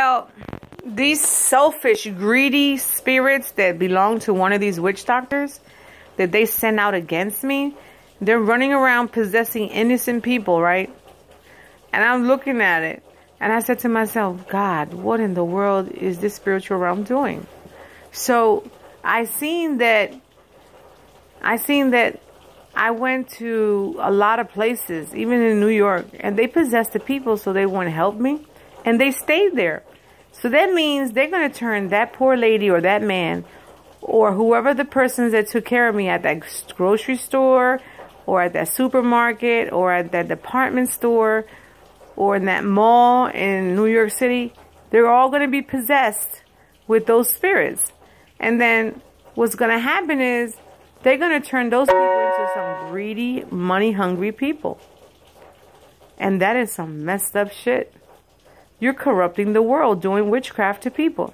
Well, these selfish, greedy spirits that belong to one of these witch doctors that they send out against me, they're running around possessing innocent people, right? And I'm looking at it and I said to myself, God, what in the world is this spiritual realm doing? So I seen that I seen that I went to a lot of places, even in New York, and they possessed the people so they wouldn't help me. And they stayed there. So that means they're going to turn that poor lady or that man or whoever the persons that took care of me at that grocery store or at that supermarket or at that department store or in that mall in New York City, they're all going to be possessed with those spirits. And then what's going to happen is they're going to turn those people into some greedy, money hungry people. And that is some messed up shit. You're corrupting the world doing witchcraft to people.